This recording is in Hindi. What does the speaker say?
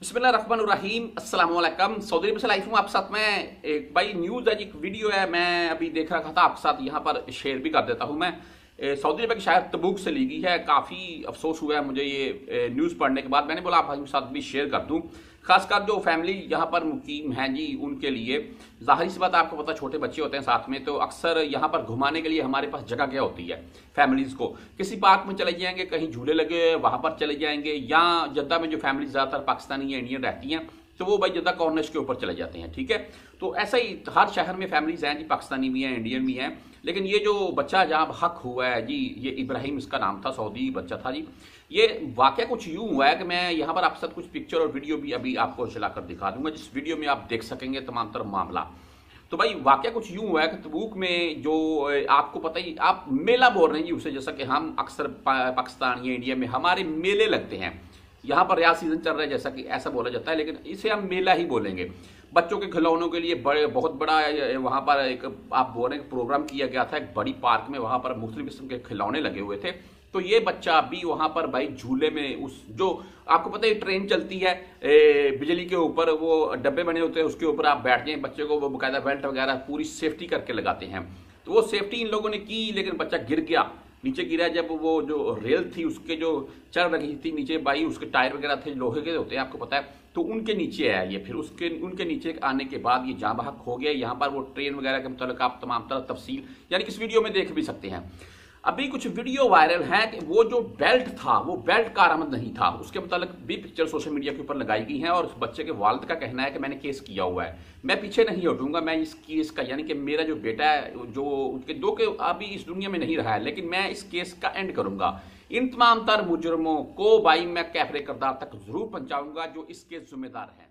अस्सलाम वालेकुम सऊदी अरब से लाइफ हूँ आप साथ में। एक भाई न्यूज़ आज एक वीडियो है, मैं अभी देख रखा था आपके साथ, यहाँ पर शेयर भी कर देता हूँ मैं। सऊदी अरब की शायद तबूक से ली गई है। काफ़ी अफसोस हुआ है मुझे ये न्यूज़ पढ़ने के बाद। मैंने बोला, आप साथ भी शेयर कर दूँ। खासकर जो फैमिली यहाँ पर मुकीम हैं जी, उनके लिए। ज़ाहिर सी बात आपको पता छोटे बच्चे होते हैं साथ में तो अक्सर यहाँ पर घुमाने के लिए हमारे पास जगह क्या होती है फैमिलीज़ को? किसी पार्क में चले जाएँगे, कहीं झूले लगे हुए वहाँ पर चले जाएँगे, या जद्दा में जो फैमिली ज़्यादातर पाकिस्तानी या इंडियन रहती हैं तो वो भाई जद्दा कॉर्नर्स के ऊपर चले जाते हैं, ठीक है? तो ऐसा ही हर शहर में फैमिलीज़ हैं जी, पाकिस्तानी भी हैं इंडियन भी हैं, लेकिन ये जो बच्चा जहाँ हक हुआ है जी, ये इब्राहिम इसका नाम था सऊदी बच्चा था जी, ये वाक्य कुछ यूँ हुआ है कि मैं यहाँ पर आपके साथ कुछ पिक्चर और वीडियो भी अभी आपको चलाकर दिखा दूँगा, जिस वीडियो में आप देख सकेंगे तमाम तरह मामला। तो भाई वाक्य कुछ यूँ हुआ है कि तबूक में जो आपको पता ही, आप मेला बोल रहे हैं जी उसे, जैसा कि हम अक्सर पाकिस्तान या इंडिया में हमारे मेले लगते हैं। यहाँ पर रियाज सीज़न चल रहा है जैसा कि ऐसा बोला जाता है लेकिन इसे हम मेला ही बोलेंगे। बच्चों के खिलौनों के लिए बड़े बहुत बड़ा वहाँ पर एक आप बोल रहे हैं प्रोग्राम किया गया था एक बड़ी पार्क में वहाँ पर मुख्तलिफ़ किस्म के खिलौने लगे हुए थे। तो ये बच्चा भी वहाँ पर भाई झूले में उस जो आपको पता है ट्रेन चलती है ए, बिजली के ऊपर वो डब्बे बने होते हैं उसके ऊपर आप बैठ जाए बच्चे को वो बाकायदा बेल्ट वगैरह पूरी सेफ्टी करके लगाते हैं। तो वो सेफ्टी इन लोगों ने की लेकिन बच्चा गिर गया। नीचे गिरा जब वो जो रेल थी, उसके जो चढ़ रखी थी नीचे बाई, उसके टायर वगैरह थे, लोहे के होते हैं, आपको पता है। तो उनके नीचे आया ये, फिर उसके, उनके नीचे आने के बाद ये जाँ बाहक हो गया। यहाँ पर वो ट्रेन वगैरह के मतलब आप तमाम तरह तफसील, यानी कि इस वीडियो में देख भी सकते हैं। अभी कुछ वीडियो वायरल है कि वो जो बेल्ट था, वो बेल्ट कारआमद नहीं था। उसके मुताबिक भी पिक्चर सोशल मीडिया के ऊपर लगाई गई है और उस बच्चे के वालद का कहना है कि मैंने केस किया हुआ है। मैं पीछे नहीं हटूँगा, मैं इस केस का, यानी कि मेरा जो बेटा है, जो उसके दो के अभी इस दुनिया में नहीं रहा है, लेकिन मैं इस केस का एंड करूँगा। इन तमाम तर मुजरमों को भाई मैं कैफरे करदार तक ज़रूर पहुंचाऊँगा, जो इस केस जिम्मेदार है।